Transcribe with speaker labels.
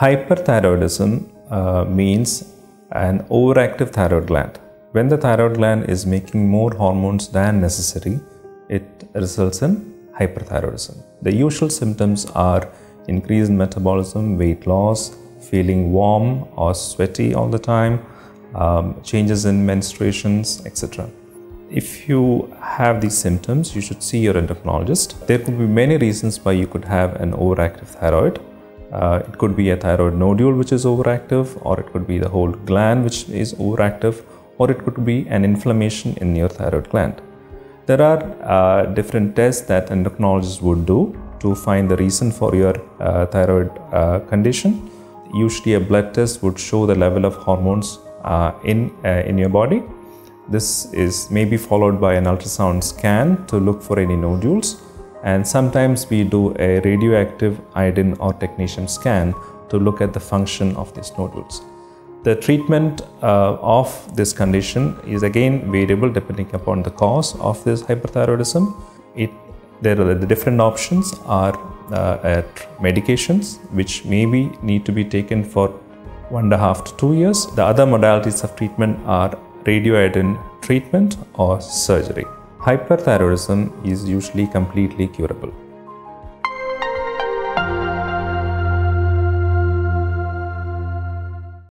Speaker 1: Hyperthyroidism uh, means an overactive thyroid gland. When the thyroid gland is making more hormones than necessary, it results in hyperthyroidism. The usual symptoms are increased metabolism, weight loss, feeling warm or sweaty all the time, um, changes in menstruations, etc. If you have these symptoms, you should see your endocrinologist. There could be many reasons why you could have an overactive thyroid. Uh, it could be a thyroid nodule which is overactive, or it could be the whole gland which is overactive, or it could be an inflammation in your thyroid gland. There are uh, different tests that endocrinologists would do to find the reason for your uh, thyroid uh, condition. Usually, a blood test would show the level of hormones in uh, in your body. This is maybe followed by an ultrasound scan to look for any nodules and sometimes we do a radioactive iodine or technetium scan to look at the function of these nodules. The treatment uh, of this condition is again variable depending upon the cause of this hyperthyroidism. It, there are the different options are uh, medications which maybe need to be taken for one and a half to two years. The other modalities of treatment are radioiodine treatment or surgery. Hyperthyroidism is usually completely curable.